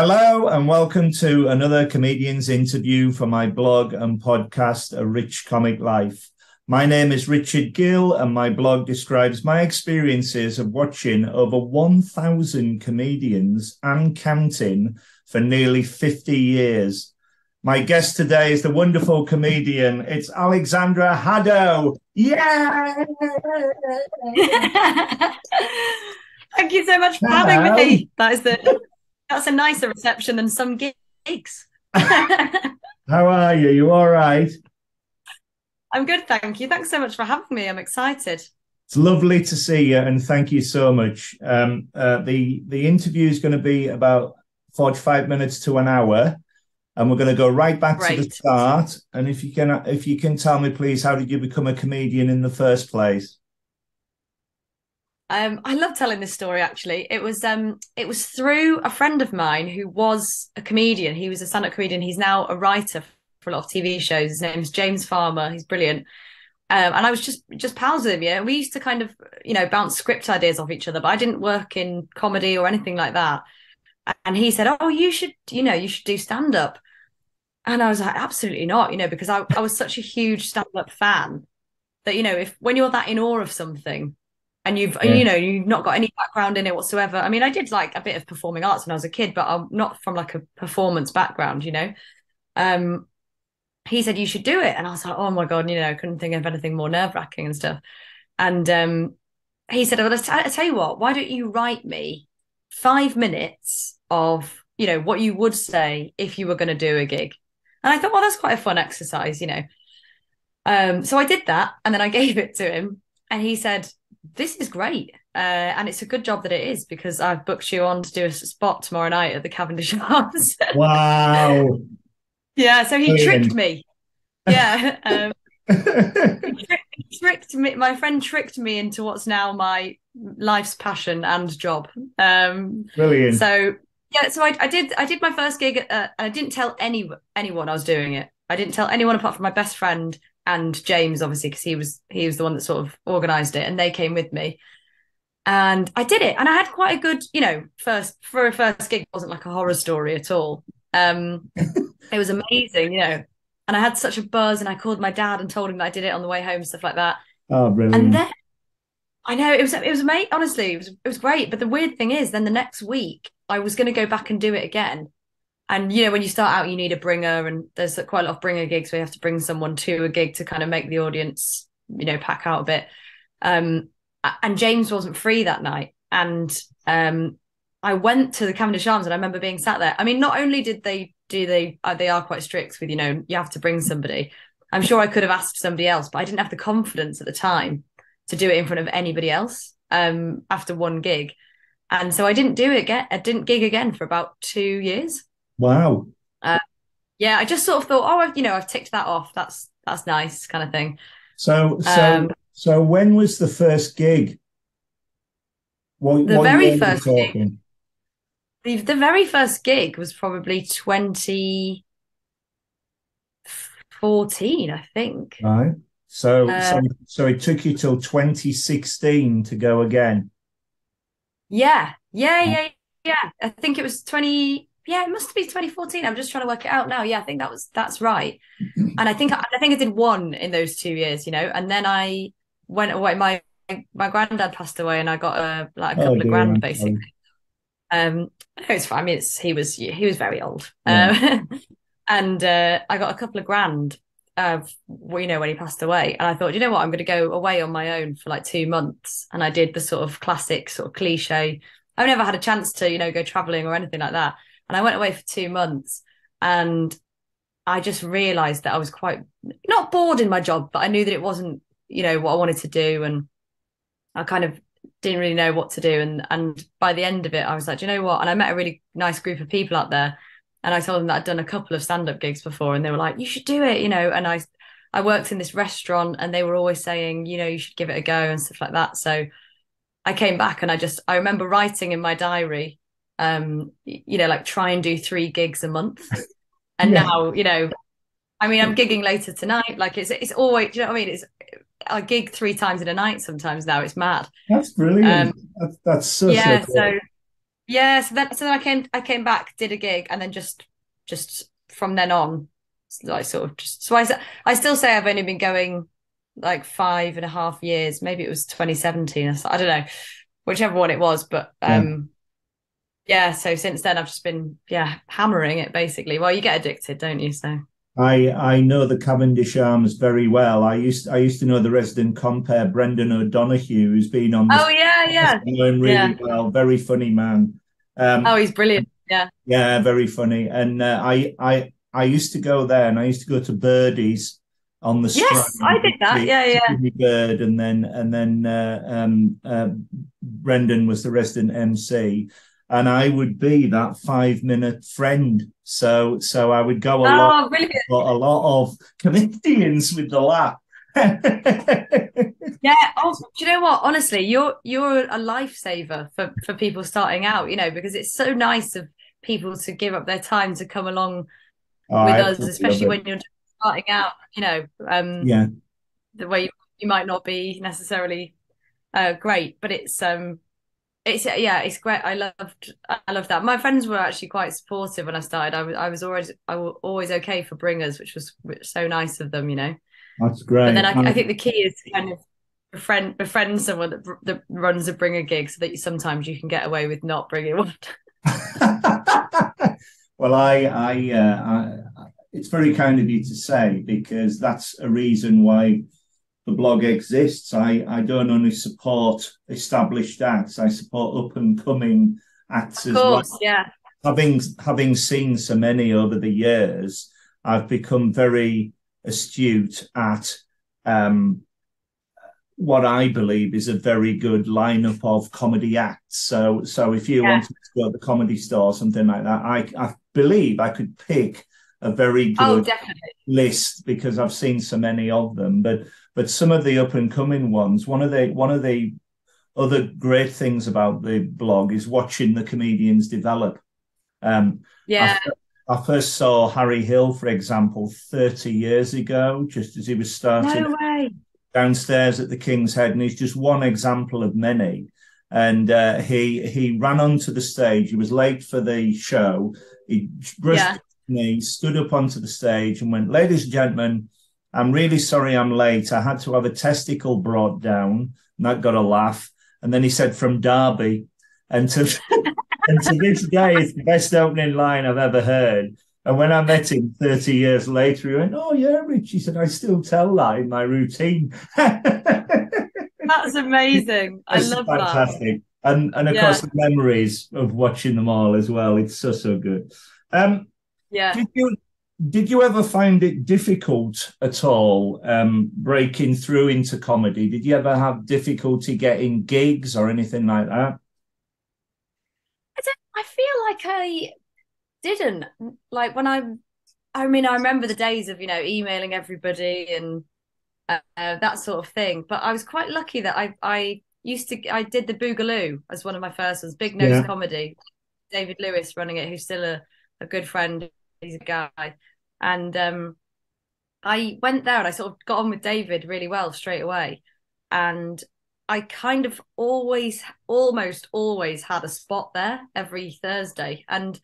Hello and welcome to another comedian's interview for my blog and podcast, A Rich Comic Life. My name is Richard Gill, and my blog describes my experiences of watching over 1,000 comedians and counting for nearly 50 years. My guest today is the wonderful comedian. It's Alexandra Haddow. Yeah! Thank you so much for Hello. having me. That is the that's a nicer reception than some gigs. How are you? You all right? I'm good, thank you. Thanks so much for having me. I'm excited. It's lovely to see you, and thank you so much. Um, uh, the the interview is going to be about forty five minutes to an hour, and we're going to go right back to the start. And if you can, if you can tell me, please, how did you become a comedian in the first place? Um, I love telling this story actually. It was um it was through a friend of mine who was a comedian. He was a stand-up comedian. He's now a writer for a lot of TV shows. His name's James Farmer. He's brilliant. Um, and I was just just pals with him, yeah. We used to kind of, you know, bounce script ideas off each other, but I didn't work in comedy or anything like that. And he said, Oh, you should, you know, you should do stand-up. And I was like, absolutely not, you know, because I, I was such a huge stand-up fan that, you know, if when you're that in awe of something and you've Yeah. you know you've not got any background in it whatsoever. I mean i did like a bit of performing arts when i was a kid but i'm not from like a performance background you know? Um he said you should do it. And i was like oh my god you know I couldn't think of anything more nerve-wracking and stuff. And um he said well, I I tell you what why don't you write me five minutes of you know what you would say if you were going to do a gig? And i thought well that's quite a fun exercise you know. Um so i did that and then i gave it to him and he said this is great. Uh, and it's a good job that it is because I've booked you on to do a spot tomorrow night at the Cavendish Arms. Wow! yeah, so he Brilliant. tricked me. Yeah, um, he tricked, he tricked me. My friend tricked me into what's now my life's passion and job. Um, Brilliant. so yeah, so I, I did. I did my first gig, uh, and I didn't tell any anyone I was doing it. I didn't tell anyone apart from my best friend and James, obviously, because he was he was the one that sort of organised it, and they came with me. And I did it, and I had quite a good, you know, first for a first gig. It wasn't like a horror story at all. Um, it was amazing, you know. And I had such a buzz, and I called my dad and told him that I did it on the way home, stuff like that. oh, brilliant. And then I know it was it was amazing. Honestly, it was it was great. But the weird thing is, then the next week I was going to go back and do it again. And you know, when you start out, you need a bringer, and there's quite a lot of bringer gigs where you have to bring someone to a gig to kind of make the audience, you know, pack out a bit. Um, and James wasn't free that night, and um, I went to the Cavendish Arms, and I remember being sat there. I mean, not only did they do they uh, they are quite strict with you know you have to bring somebody. I'm sure I could have asked somebody else, but I didn't have the confidence at the time to do it in front of anybody else um, after one gig. And so I didn't do it again. I didn't gig again for about two years. Wow. Yeah, I just sort of thought, oh, I've, you know, I've ticked that off. That's that's nice, kind of thing. So, so, Um, so, when was the first gig? What, The what very first gig. The the very first gig was probably 2014, I think. Right. So, Uh, so, so it took you till 2016 to go again. Yeah, yeah, yeah, yeah. I think it was 20. Yeah, it must be 2014. I'm just trying to work it out now. Yeah, I think that was that's right. And I think I think I did one in those two years, you know, and then I went away. My my granddad passed away, and I got a like a Oh, couple of dear, grand basically. Um, it's fine. I mean, it's he was he was very old. Yeah. Um, and uh, I got a couple of grand. Uh, you know, when he passed away, and I thought, you know what, I'm going to go away on my own for like two months, and I did the sort of classic, sort of cliche. I've never had a chance to, you know, go traveling or anything like that, and I went away for two months, and I just realised that I was quite not bored in my job, but I knew that it wasn't, you know, what I wanted to do, and I kind of didn't really know what to do. And and by the end of it, I was like, you know what? And I met a really nice group of people out there. And I told them that I'd done a couple of stand-up gigs before, and they were like, You should do it, you know. And I I worked in this restaurant and they were always saying, you know, you should give it a go and stuff like that. So I came back and I just I remember writing in my diary, um, you know, like try and do three gigs a month. And Yeah. now, you know, I mean, I'm gigging later tonight. Like it's it's always, do you know what I mean? It's I gig three times in a night sometimes now. It's mad. That's brilliant. Um, that's, that's such yeah. a So Yeah, so then so then I came I came back, did a gig, and then just just from then on, like sort of just so I I still say I've only been going like five and a half years. Maybe it was 2017. I don't know, whichever one it was. But um, yeah. Yeah. So since then, I've just been yeah hammering it basically. Well, you get addicted, don't you? So I I know the Cavendish Arms very well. I used I used to know the resident compere Brendan O'Donoghue, who's been on. Oh yeah, yeah. Knowing really yeah. well. Very funny man. Um, oh, he's brilliant. Yeah. Yeah, very funny. And uh, I I I used to go there, and I used to go to Birdies on the yes, I did that. Yeah, yeah. Bird, and then and then uh, um, uh, Brendan was the resident MC, and I would be that five minute friend. So so I would go a oh, lot, brilliant. a lot of comedians with the laugh. yeah. Oh, do you know what? Honestly, you're you're a lifesaver for for people starting out. You know, because it's so nice of people to give up their time to come along oh, with I us, especially when you're starting out. You know, um, yeah, the way you, you might not be necessarily uh, great, but it's um it's yeah, it's great. I loved I loved that. My friends were actually quite supportive when I started. I was I was always I was always okay for bringers, which was so nice of them, you know. That's great. And then I, I think the key is kind of befriend befriend someone that, that runs a bringer gig, so that you, sometimes you can get away with not bringing one. well, I I, uh, I it's very kind of you to say because that's a reason why the blog exists. I, I don't only support established acts, I support up and coming acts of as course, well. Yeah. Having having seen so many over the years, I've become very astute at um, what I believe is a very good lineup of comedy acts. So so if you yeah. wanted to go to the comedy store, or something like that, I I believe I could pick a very oh, good oh, list because I've seen so many of them. But but some of the up and coming ones, one of the one of the other great things about the blog is watching the comedians develop. Um, yeah. I, I first saw Harry Hill, for example, 30 years ago, just as he was starting no downstairs at the King's Head, and he's just one example of many. And uh, he he ran onto the stage. He was late for the show. He brushed yeah. me, stood up onto the stage, and went, "Ladies and gentlemen, I'm really sorry I'm late. I had to have a testicle brought down. And that got a laugh. And then he said, from Derby. And to, and to this day, it's the best opening line I've ever heard. And when I met him 30 years later, he went, Oh, yeah, Rich. He said, I still tell that in my routine. That's amazing. I love fantastic. that. Fantastic. And, and of yeah. course, the memories of watching them all as well. It's so, so good. Um, yeah. Did you, did you ever find it difficult at all um, breaking through into comedy? Did you ever have difficulty getting gigs or anything like that? I don't. I feel like I didn't. Like when I, I mean, I remember the days of you know emailing everybody and uh, that sort of thing. But I was quite lucky that I I used to I did the Boogaloo as one of my first ones, Big Nose yeah. Comedy. David Lewis running it, who's still a, a good friend he's a guy. And um, I went there and I sort of got on with David really well straight away. And I kind of always, almost always had a spot there every Thursday. And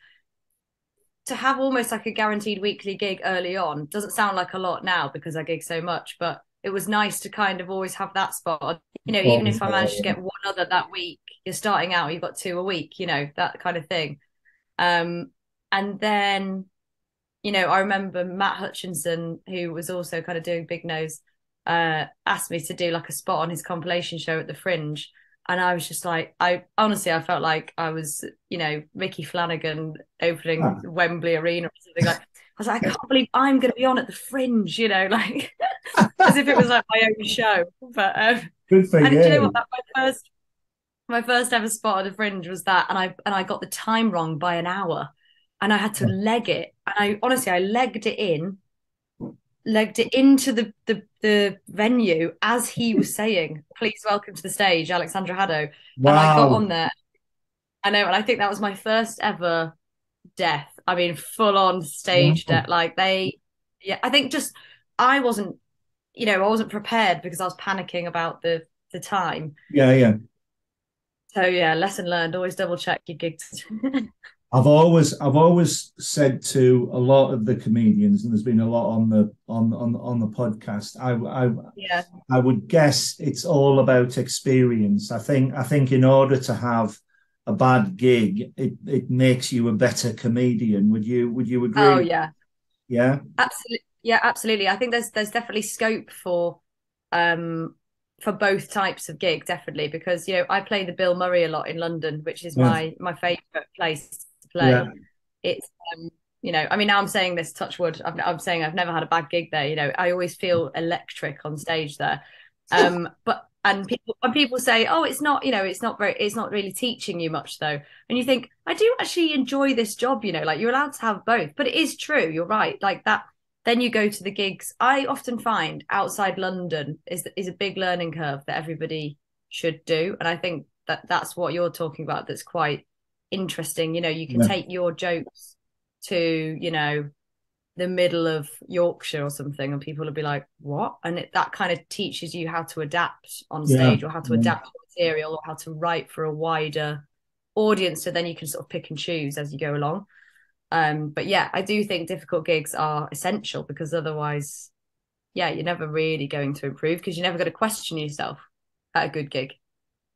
to have almost like a guaranteed weekly gig early on doesn't sound like a lot now because I gig so much, but it was nice to kind of always have that spot. You know, even if I managed to get one other that week, you're starting out, you've got two a week, you know, that kind of thing. Um, and then you know, I remember Matt Hutchinson, who was also kind of doing Big Nose, uh, asked me to do like a spot on his compilation show at the Fringe. And I was just like, I honestly, I felt like I was, you know, Micky Flanagan opening. Wembley Arena or something like. I was like, I can't believe I'm going to be on at the Fringe, you know, like as if it was like my own show. But um, good for and you. you know what? That my first, my first ever spot at the Fringe was that, and I and I got the time wrong by an hour and I had to leg it. And I honestly, I legged it in, legged it into the the, the venue as he was saying, "Please welcome to the stage, Alexandra Haddow." Wow. And I got on there. I know, and I think that was my first ever death. I mean, full on stage wow. death. Like they, yeah, I think just I wasn't, you know, I wasn't prepared because I was panicking about the the time. Yeah, yeah. So yeah, lesson learned. Always double check your gigs. I've always I've always said to a lot of the comedians, and there's been a lot on the on on on the podcast. I I yeah. I would guess it's all about experience. I think I think in order to have a bad gig, it it makes you a better comedian. Would you would you agree? Oh yeah. Yeah. Absolutely. Yeah, absolutely. I think there's there's definitely scope for um for both types of gig, definitely, because you know, I play the Bill Murray a lot in London, which is my my favourite place play. Yeah. It's um, you know, I mean, now I'm saying this touch wood. I'm, I'm saying I've never had a bad gig there. You know, I always feel electric on stage there. Um, but and people when people say, oh, it's not, you know, it's not very, it's not really teaching you much though, and you think, I do actually enjoy this job. You know, like you're allowed to have both, but it is true. You're right. Like that. Then you go to the gigs. I often find outside London is is a big learning curve that everybody should do, and I think that that's what you're talking about. That's quite interesting. You know, you can yeah. take your jokes to, you know, the middle of Yorkshire or something, and people will be like, "What?" And it, that kind of teaches you how to adapt on stage, yeah. or how to yeah. adapt material, or how to write for a wider audience. So then you can sort of pick and choose as you go along. Um, but yeah, I do think difficult gigs are essential because otherwise, yeah, you're never really going to improve because you're never going to question yourself at a good gig.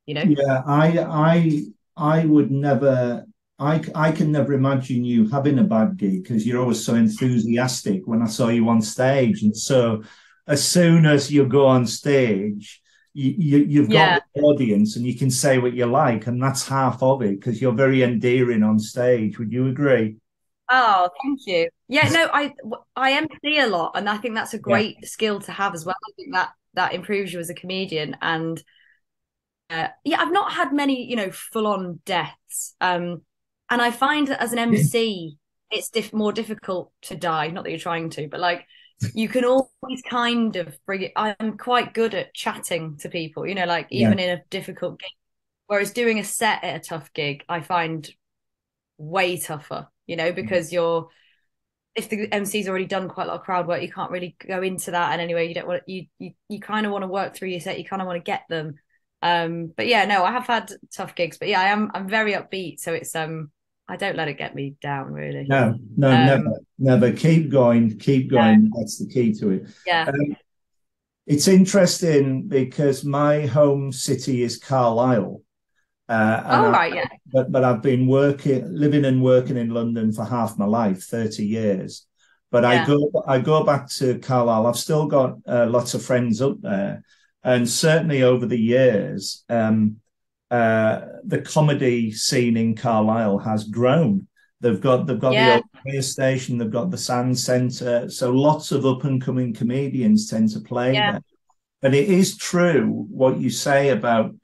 You know? Yeah, I I I would never. I, I can never imagine you having a bad gig because you're always so enthusiastic when I saw you on stage. And so, as soon as you go on stage, you, you, have got yeah. the audience and you can say what you like. And that's half of it because you're very endearing on stage. Would you agree? Oh, thank you. Yeah, no, I I MC a lot, and I think that's a great yeah. skill to have as well. I think that that improves you as a comedian, and uh, yeah, I've not had many, you know, full on deaths. Um, and I find that as an MC, it's diff- more difficult to die. Not that you're trying to, but like you can always kind of bring it. I'm quite good at chatting to people, you know, like even yeah. in a difficult gig. Whereas doing a set at a tough gig, I find way tougher, you know, because you're if the MC's already done quite a lot of crowd work, you can't really go into that. And anyway, you don't want you you you kind of want to work through your set. You kind of want to get them um, but yeah, no, I have had tough gigs, but yeah, I am I'm very upbeat, so it's um I don't let it get me down really. No, no, um, never, never. Keep going, keep going. Yeah. That's the key to it. Yeah. Um, it's interesting because my home city is Carlisle. Uh, oh right, I, yeah. But but I've been working, living and working in London for half my life, thirty years. But yeah. I go I go back to Carlisle. I've still got uh, lots of friends up there, and certainly over the years, um, uh, the comedy scene in Carlisle has grown. They've got they've got yeah. the radio station, they've got the Sands Centre, so lots of up and coming comedians tend to play yeah. there. But it is true what you say about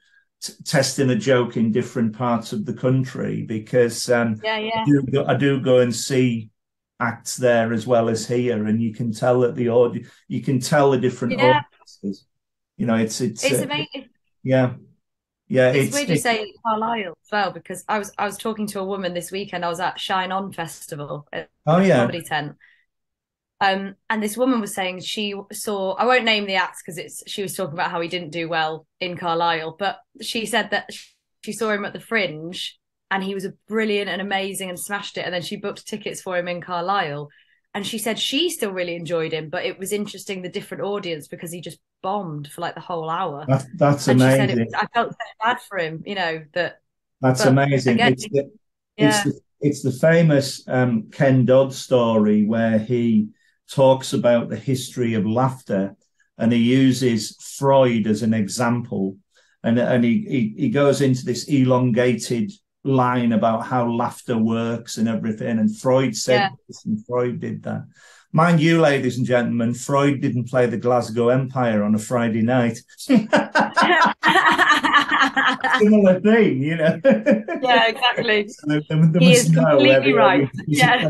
t- testing a joke in different parts of the country because um, yeah, yeah. I, do go, I do go and see acts there as well as here, and you can tell that the audience, you can tell the different yeah. audiences. You know, it's it's it's uh, amazing. Yeah. Yeah, it's, it's weird you say Carlisle as well because I was I was talking to a woman this weekend. I was at Shine On Festival at oh yeah comedy tent, um, and this woman was saying she saw I won't name the act because it's she was talking about how he didn't do well in Carlisle, but she said that she saw him at the Fringe and he was a brilliant and amazing and smashed it, and then she booked tickets for him in Carlisle, and she said she still really enjoyed him, but it was interesting the different audience because he just bombed for like the whole hour. That, that's and amazing. Was, I felt so bad for him, you know that. That's amazing. Again, it's, the, yeah. it's, the, it's the famous um, Ken Dodd story where he talks about the history of laughter, and he uses Freud as an example, and and he he, he goes into this elongated line about how laughter works and everything. And Freud said yeah. this and Freud did that. Mind you, ladies and gentlemen, Freud didn't play the Glasgow Empire on a Friday night. Similar thing, you know. Yeah, exactly. So they, they he is completely right. Yeah.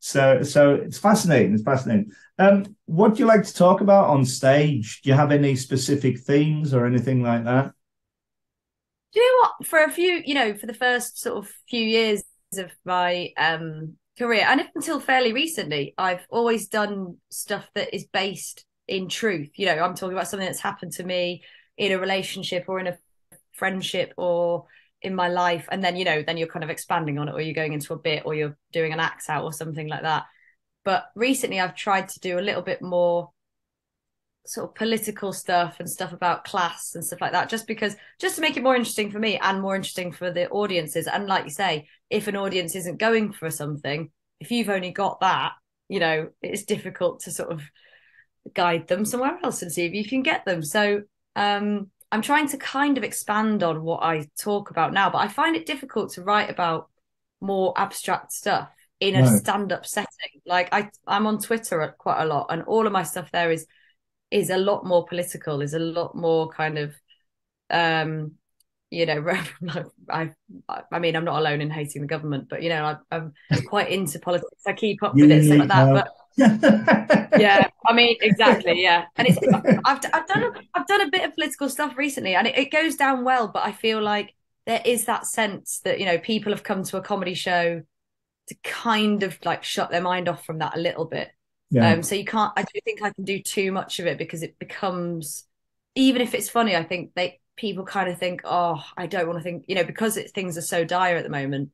so, so it's fascinating. It's fascinating. Um, what do you like to talk about on stage? Do you have any specific themes or anything like that? You know what? For a few, you know, for the first sort of few years of my um, career, and up until fairly recently, I've always done stuff that is based in truth. You know, I'm talking about something that's happened to me in a relationship or in a friendship or in my life and then you know then you're kind of expanding on it or you're going into a bit or you're doing an act out or something like that but recently i've tried to do a little bit more sort of political stuff and stuff about class and stuff like that just because just to make it more interesting for me and more interesting for the audiences. And like you say if an audience isn't going for something if you've only got that you know it's difficult to sort of guide them somewhere else and see if you can get them. So um i'm trying to kind of expand on what i talk about now but i find it difficult to write about more abstract stuff in a no. stand-up setting. Like i i'm on twitter quite a lot and all of my stuff there is is a lot more political, is a lot more kind of um you know I I mean I'm not alone in hating the government but you know I, am quite into politics. I keep up with it stuff like that but yeah I mean exactly yeah. And it's I've, I've done I've done a bit of political stuff recently and it, it goes down well but I feel like there is that sense that you know people have come to a comedy show to kind of like shut their mind off from that a little bit yeah. Um, so you can't. I do think I can do too much of it because it becomes, even if it's funny, I think they people kind of think, oh, I don't want to think, you know, because it, things are so dire at the moment.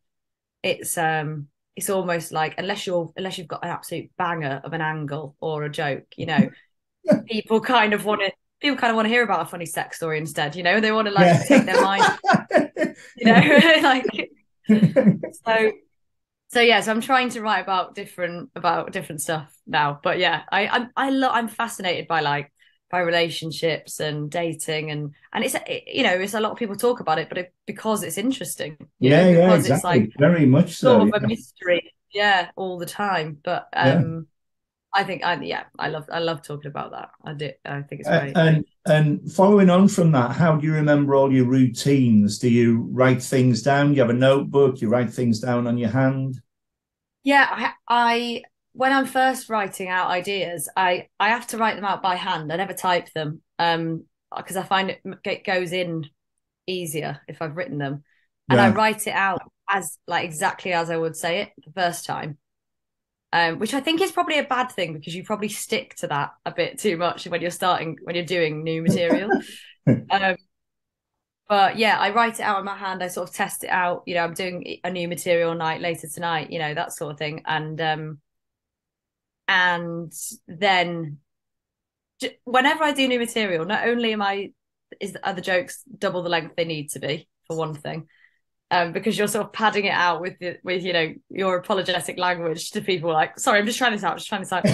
It's um, it's almost like unless you're unless you've got an absolute banger of an angle or a joke, you know, people kind of want to people kind of want to hear about a funny sex story instead. You know, they want to like yeah. take their mind, you know, like so so yeah so i'm trying to write about different about different stuff now. But yeah i i'm i love i'm fascinated by like by relationships and dating and and it's you know it's a lot of people talk about it but it, because it's interesting yeah know, yeah exactly. it's like very much so sort of a mystery. Yeah all the time. But um I think I yeah, I love I love talking about that. I do I think it's great. And and following on from that, how do you remember all your routines? Do you write things down? You have a notebook, you write things down on your hand? Yeah, I, I when I'm first writing out ideas, I I have to write them out by hand. I never type them. Um because I find it, it goes in easier if I've written them. And yeah. I write it out as like exactly as I would say it the first time um, which I think is probably a bad thing because you probably stick to that a bit too much when you're starting when you're doing new material. um, but yeah, I write it out in my hand. I sort of test it out. You know, I'm doing a new material night later tonight. You know that sort of thing, and um, and then whenever I do new material, not only am I is are the jokes double the length they need to be for one thing, um, because you're sort of padding it out with the, with you know your apologetic language to people like sorry i'm just trying this out just trying this out.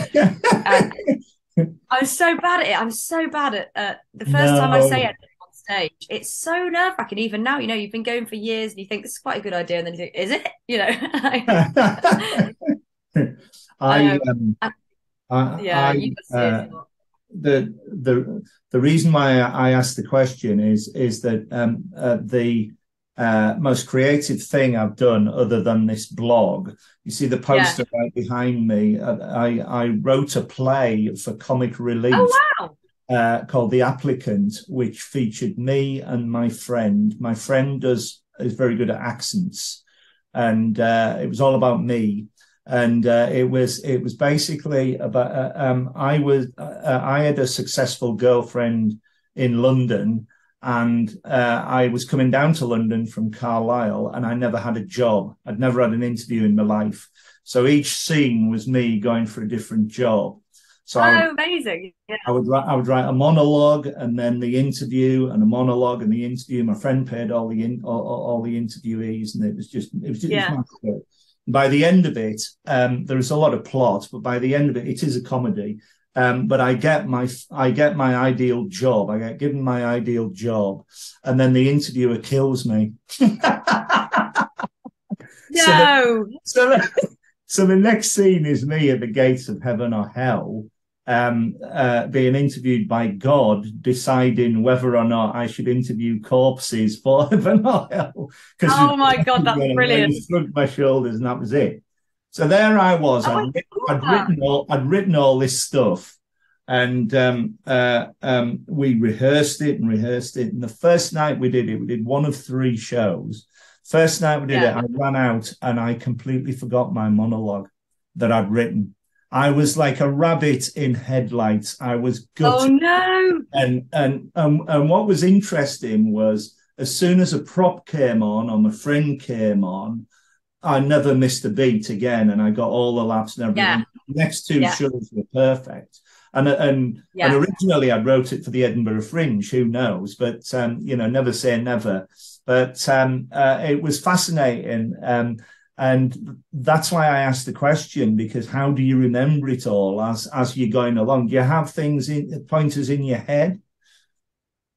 I'm so bad at it. I'm so bad at uh, the first no. time i say it on stage it's so nerve-wracking. Even now you know you've been going for years and you think this is quite a good idea and then you think is it? You know i um, um I, yeah I, uh, the the the reason why I asked the question is is that um, uh, the uh, most creative thing I've done other than this blog. You see the poster yeah. right behind me. Uh, I, I wrote a play for Comic Relief. Oh, wow. Uh, called The Applicant, which featured me and my friend. My friend does is very good at accents, and uh, it was all about me. And uh, it was it was basically about uh, um, I was I had a successful girlfriend in London and uh, I was coming down to London from Carlisle, and I never had a job. I'd never had an interview in my life. So each scene was me going for a different job. So oh, I would, amazing! Yeah. I would write, I would write a monologue, and then the interview, and a monologue, and the interview. My friend paid all the in, all, all the interviewees, and it was just it was just yeah. by the end of it, um, there is a lot of plot, but by the end of it, it is a comedy. Um, but I get my I get my ideal job. I get given my ideal job, and then the interviewer kills me. no. So the, so, the, so the next scene is me at the gates of heaven or hell, um, uh, being interviewed by God, deciding whether or not I should interview corpses for heaven or hell. Oh my God, that's brilliant! Shrugged my shoulders, and that was it. So there I was. Oh, I'd, I'd written all I'd written all this stuff, and um, uh, um, we rehearsed it and rehearsed it. And the first night we did it, we did one of three shows. First night we did yeah. it, I ran out and I completely forgot my monologue that I'd written. I was like a rabbit in headlights. I was gutted. Oh no! And and and and what was interesting was as soon as a prop came on or my friend came on, I never missed a beat again, and I got all the laps and everything. Yeah. The next two Yeah. shows were perfect, and and Yeah. and originally I wrote it for the Edinburgh Fringe. Who knows? But um, you know, never say never. But um, uh, it was fascinating, um, and that's why I asked the question because how do you remember it all as as you're going along? Do you have things in pointers in your head?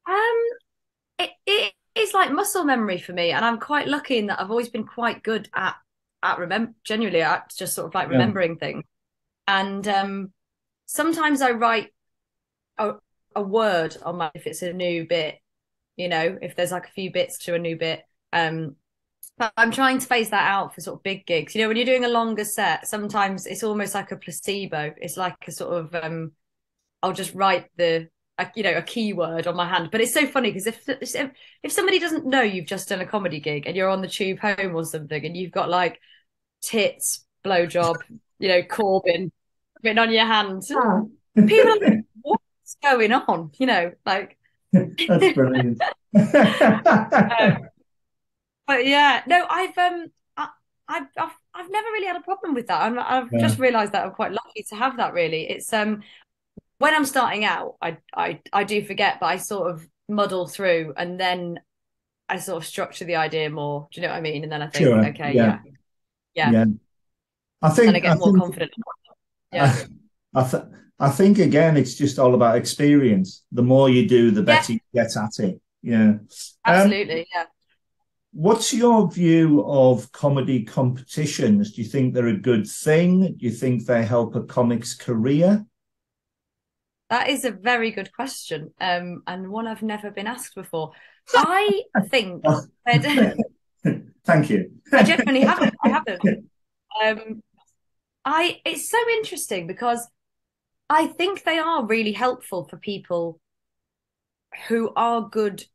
Um, it, it is like muscle memory for me, and I'm quite lucky in that I've always been quite good at at remember genuinely at just sort of like Yeah. remembering things. And um, sometimes I write a, a word on my if it's a new bit, you know, if there's like a few bits to a new bit. Um, but I'm trying to phase that out for sort of big gigs. You know, when you're doing a longer set, sometimes it's almost like a placebo. It's like a sort of um, I'll just write the a, you know a keyword on my hand. But it's so funny because if, if if somebody doesn't know you've just done a comedy gig and you're on the tube home or something and you've got like tits, blowjob, you know, Corbyn written on your hand, people are like, what's going on? You know, like That's brilliant. um, but yeah, no, I've um, I, I've, I've I've never really had a problem with that. I'm, I've Yeah. just realised that I'm quite lucky to have that. Really, it's um, when I'm starting out, I I I do forget, but I sort of muddle through, and then I sort of structure the idea more. Do you know what I mean? And then I think, Sure, okay, yeah. yeah, yeah, yeah. I think and I get more think, confident. Yeah, I, th- I think again, it's just all about experience. The more you do, the better you get at it. Yeah. Um, absolutely, yeah. what's your view of comedy competitions? Do you think they're a good thing? Do you think they help a comic's career? That is a very good question, um, and one I've never been asked before. I think that. Thank you. I genuinely haven't. I haven't. Um, I it's so interesting because I think they are really helpful for people who are good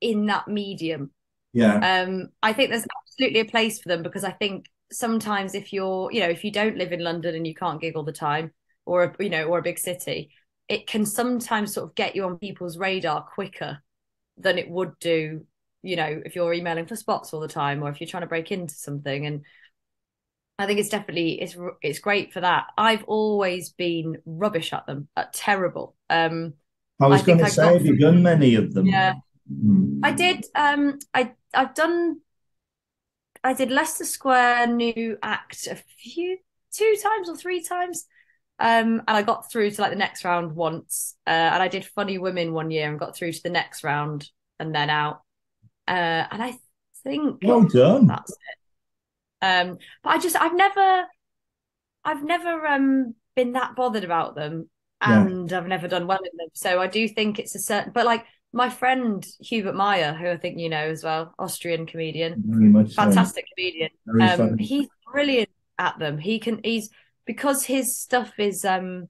in that medium. yeah. Um, I think there's absolutely a place for them because I think sometimes if you're, you know, if you don't live in London and you can't gig all the time, or a, you know, or a big city, it can sometimes sort of get you on people's radar quicker than it would do, you know, if you're emailing for spots all the time or if you're trying to break into something. And I think it's definitely it's it's great for that. I've always been rubbish at them, at terrible. Um, I was going to say, have you done many of them? yeah. Mm. I did. Um, I I've done. I did Leicester Square new act a few, two times or three times, um, and I got through to like the next round once. Uh, and I did Funny Women one year and got through to the next round and then out. Uh, and I think Well done. that's it. Um, but I just I've never, I've never um been that bothered about them, Yeah. and I've never done well in them. So I do think it's a certain. But like my friend Hubert Meyer, who I think you know as well, Austrian comedian, Very much so. fantastic comedian. Um, he's brilliant at them. He can. He's because his stuff is um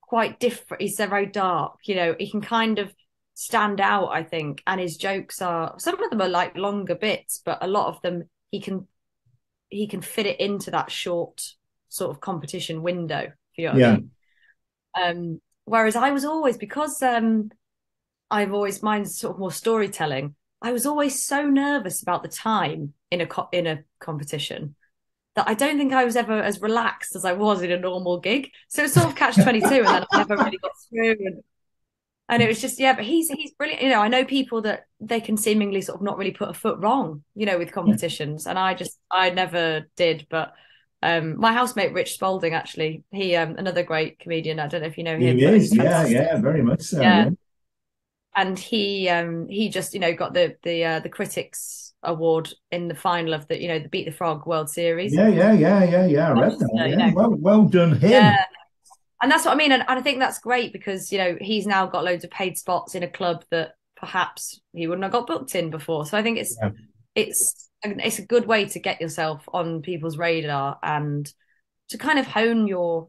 quite different. He's very dark. You know, he can kind of stand out. I think, and his jokes are some of them are like longer bits, but a lot of them he can he can fit it into that short sort of competition window. If you know what I Yeah. mean. Um, whereas I was always because um I've always mine's sort of more storytelling. I was always so nervous about the time in a co- in a competition that I don't think I was ever as relaxed as I was in a normal gig. So it's sort of catch twenty two, and then I never really got through. And and it was just yeah, but he's he's brilliant. You know, I know people that they can seemingly sort of not really put a foot wrong. You know, with competitions, and I just I never did, but. Um, my housemate Rich Spalding, actually, he um another great comedian. I don't know if you know him. He is, yeah, yeah, very much so. Yeah. Yeah. and he um he just you know got the the uh, the critics award in the final of the you know the Beat the Frog World Series. Yeah, yeah, yeah, yeah, yeah. I read that. So, you know. Well, well done, him. Yeah. And that's what I mean, and, and I think that's great because you know he's now got loads of paid spots in a club that perhaps he wouldn't have got booked in before. So I think it's Yeah. it's it's a good way to get yourself on people's radar and to kind of hone your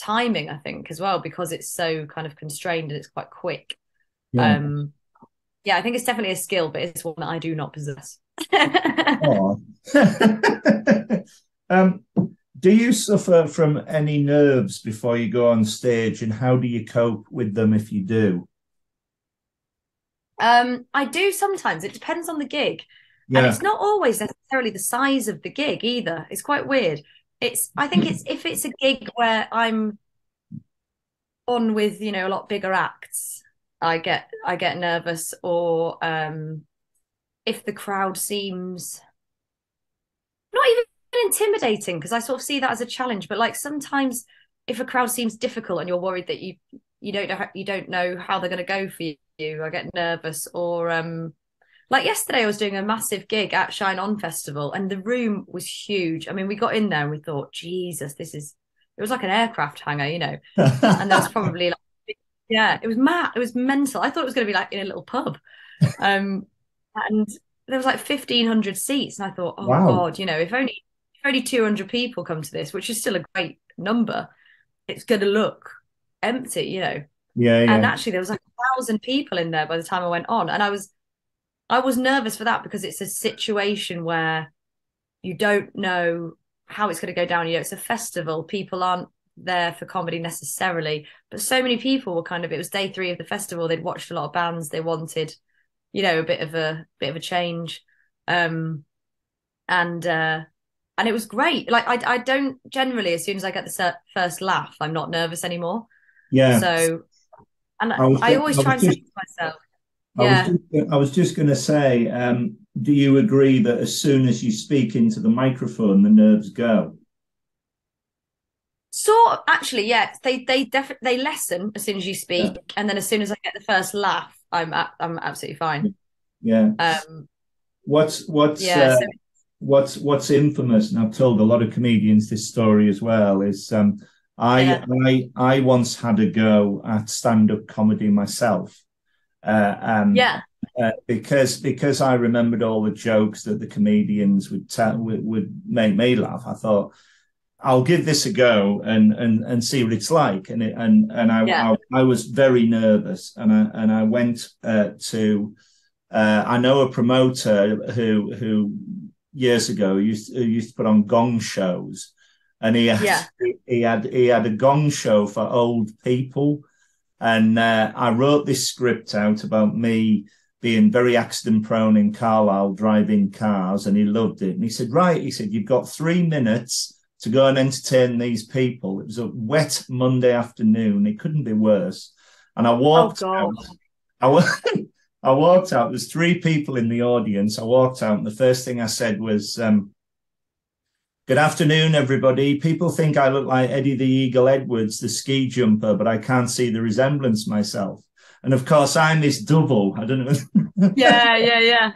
timing. I think as well because it's so kind of constrained and it's quite quick. Yeah. Um, yeah, I think it's definitely a skill, but it's one that I do not possess. Um, do you suffer from any nerves before you go on stage, and how do you cope with them if you do? Um, I do sometimes. It depends on the gig. Yeah. And it's not always necessarily the size of the gig either. It's quite weird. It's I think it's if it's a gig where I'm on with, you know, a lot bigger acts, I get I get nervous or um if the crowd seems not even intimidating because I sort of see that as a challenge, but like sometimes if a crowd seems difficult and you're worried that you you don't know how, you don't know how they're going to go for you, I get nervous or um like yesterday I was doing a massive gig at Shine On Festival and the room was huge. I mean, we got in there and we thought, Jesus, this is it was like an aircraft hangar, you know. and there was probably like yeah, it was mad. It was mental. I thought it was going to be like in a little pub. Um and there was like 1500 seats and I thought, "Oh Wow. god, you know, if only if only 200 people come to this, which is still a great number, it's going to look empty, you know." yeah, and actually there was like a thousand people in there by the time I went on and I was I was nervous for that because it's a situation where you don't know how it's going to go down you know it's a festival people aren't there for comedy necessarily but so many people were kind of it was day 3 of the festival they'd watched a lot of bands they wanted you know a bit of a bit of a change um and uh and it was great like I I don't generally as soon as I get the first laugh I'm not nervous anymore yeah. so and I I, always I try and say just- to myself, I yeah. was just, I was just going to say, um, do you agree that as soon as you speak into the microphone, the nerves go? Sort of actually, yeah. They they definitely they lessen as soon as you speak, and then as soon as I get the first laugh, I'm I'm absolutely fine. Yeah. Um, What's what's yeah, uh, so, what's what's infamous, and I've told a lot of comedians this story as well. Is um, I Yeah. I I once had a go at stand up comedy myself. Uh, um, yeah, uh, because because I remembered all the jokes that the comedians would tell would, would make me laugh. I thought I'll give this a go and and and see what it's like. And it, and and I, Yeah. I I was very nervous, and I and I went uh, to uh, I know a promoter who who years ago used who used to put on gong shows, and he had, Yeah. he had he had a gong show for old people, and uh, I wrote this script out about me being very accident prone in Carlisle driving cars, and he loved it. And he said, "Right," he said, "you've got three minutes." To go and entertain these people. It was a wet Monday afternoon. It couldn't be worse. And I oh walked god, out. I, I walked out. There's three people in the audience. I walked out, and the first thing I said was, um, "Good afternoon, everybody. People think I look like Eddie the Eagle Edwards, the ski jumper, but I can't see the resemblance myself." And of course, I'm this double. I don't know. yeah, yeah, yeah.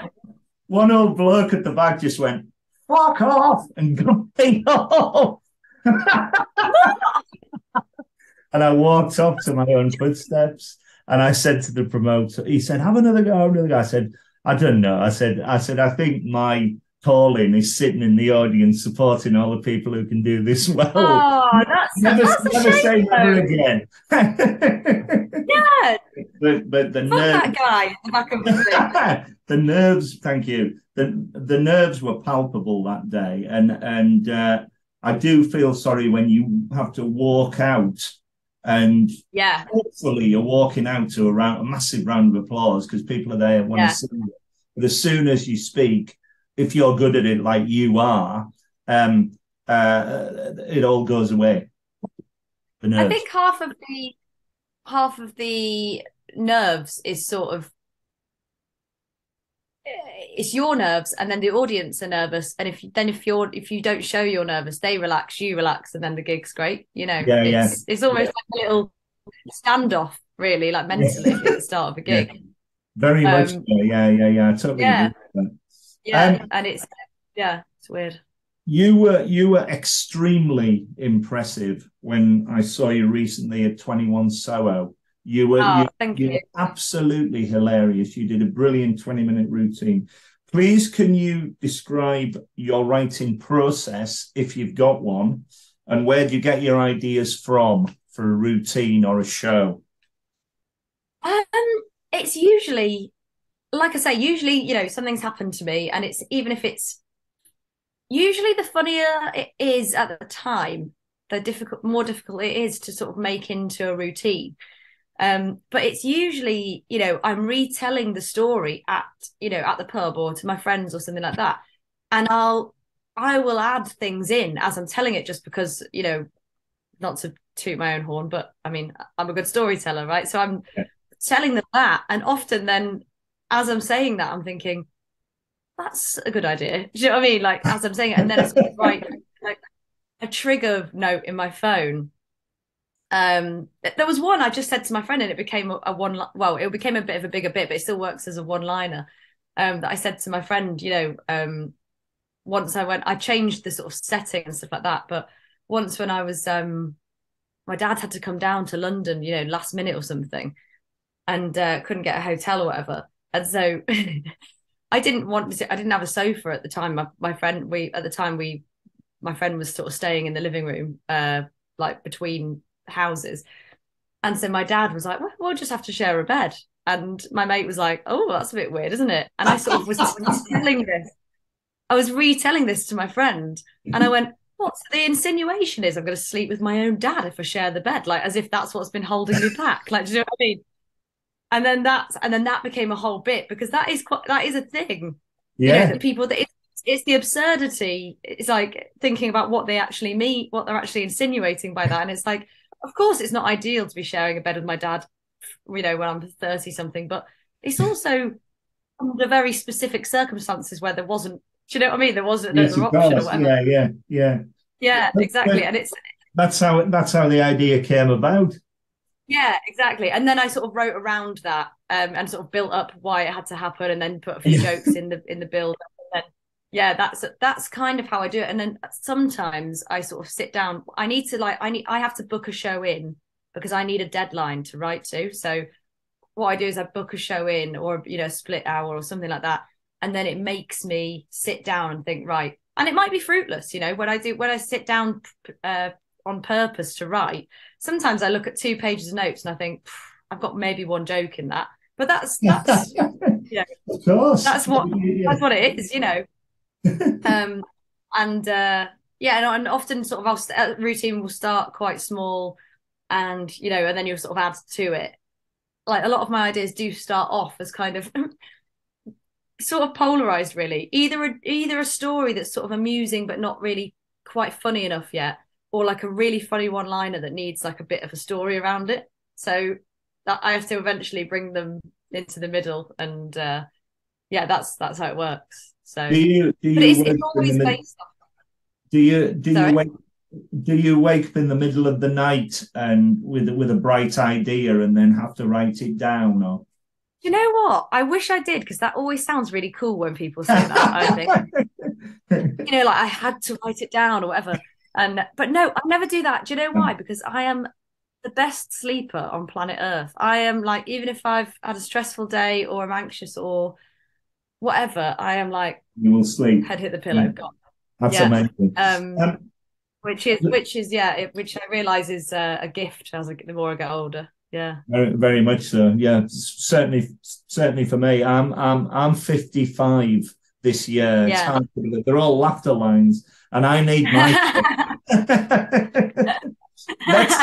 One old bloke at the back just went, "Fuck off!" and going off. and I walked off to my own footsteps, and I said to the promoter, he said, "Have another go, have another go." I said, "I don't know." I said, "I said I think my calling is sitting in the audience, supporting all the people who can do this well." Oh, that's never, that's never say never again. Yeah, but but the fuck nerve, that guy at the back of the the nerves, thank you. The the nerves were palpable that day, and and uh, I do feel sorry when you have to walk out, and Yeah, hopefully you're walking out to a round, a massive round of applause because people are there and want Yeah. to see you. But as soon as you speak, if you're good at it like you are, um, uh, it all goes away. The nerves. I think half of the half of the nerves is sort of it's your nerves and then the audience are nervous and if then if you're if you don't show you're nervous they relax you relax and then the gig's great you know Yeah, yeah. it's it's almost like a little standoff really like mentally at the start of a Yeah. gig Very much. Um. Yeah, yeah, yeah. Totally yeah. agree with that. yeah Um, and it's yeah it's weird You were you were extremely impressive when I saw you recently at 21 Soho. You were oh you, you you were absolutely hilarious. You did a brilliant 20 minute routine. Please can you describe your writing process if you've got one and where do you get your ideas from for a routine or a show? Um, it's usually, like I say, usually, you know, something's happened to me, and it's even if it's usually the funnier it is at the time, the difficult, more difficult it is to sort of make into a routine. Um, but it's usually, you know, I'm retelling the story at, you know, at the pub or to my friends or something like that. And I'll, I will add things in as I'm telling it just because, you know, not to toot my own horn, but I mean, I'm a good storyteller, right? So I'm yeah. telling them that. And often then, as I'm saying that, I'm thinking, that's a good idea. Do you know what I mean? Like, as I'm saying it, and then it's like, like a trigger note in my phone um there was one i just said to my friend and it became a, a one well it became a bit of a bigger bit but it still works as a one liner um that i said to my friend you know um once i went i changed the sort of setting and stuff like that but once when i was um my dad had to come down to london you know last minute or something and uh, couldn't get a hotel or whatever. And so i didn't want to i didn't have a sofa at the time. My, my friend we at the time we my friend was sort of staying in the living room uh like between houses. And so my dad was like, well, we'll just have to share a bed. And my mate was like, oh, that's a bit weird, isn't it? And I sort of was telling this. I was retelling this to my friend. And I went, what? So the insinuation is I'm going to sleep with my own dad if I share the bed, like as if that's what's been holding me back. Like, do you know what I mean? And then that's and then that became a whole bit because that is quite that is a thing. Yeah. You know, the people that it's, it's the absurdity. It's like thinking about what they actually mean, what they're actually insinuating by that. And it's like, of course, it's not ideal to be sharing a bed with my dad, you know, when I'm 30 something, but it's also under very specific circumstances where there wasn't, do you know what I mean? There wasn't yes, another option or whatever. Yeah, yeah, yeah. Yeah, exactly. And it's that's how that's how the idea came about. Yeah, exactly. And then I sort of wrote around that um, and sort of built up why it had to happen, and then put a few jokes in the in the build. Yeah, that's that's kind of how I do it. And then sometimes I sort of sit down. I need to like I need I have to book a show in because I need a deadline to write to. So what I do is I book a show in or you know split hour or something like that, and then it makes me sit down and think right. And it might be fruitless, you know, when I do when I sit down uh, on purpose to write. Sometimes I look at two pages of notes and I think I've got maybe one joke in that, but that's that's yeah, of course, that's what that's what it is, you know. um, and uh, yeah, and, and often sort of our st- uh, routine will start quite small, and you know, and then you'll sort of add to it. Like a lot of my ideas do start off as kind of sort of polarized, really. Either a, either a story that's sort of amusing but not really quite funny enough yet, or like a really funny one liner that needs like a bit of a story around it. So that I have to eventually bring them into the middle, and uh, yeah, that's that's how it works. So do you do you it's, it's always based off. Do you do Sorry? you wake do you wake up in the middle of the night and with with a bright idea and then have to write it down or you know what? I wish I did because that always sounds really cool when people say that. I think, you know, like I had to write it down or whatever. And but no, I never do that. Do you know why? Hmm. Because I am the best sleeper on planet Earth. I am like, even if I've had a stressful day or I'm anxious or whatever, I am like you will sleep. Head hit the pillow. Yeah. That's yeah. amazing. Um, um, which is which is yeah, it, which I realise is uh, a gift as I, the more I get older. Yeah, very, very much so. Yeah, certainly, certainly for me. I'm I'm I'm 55 this year. Yeah. They're all laughter lines, and I need my. let's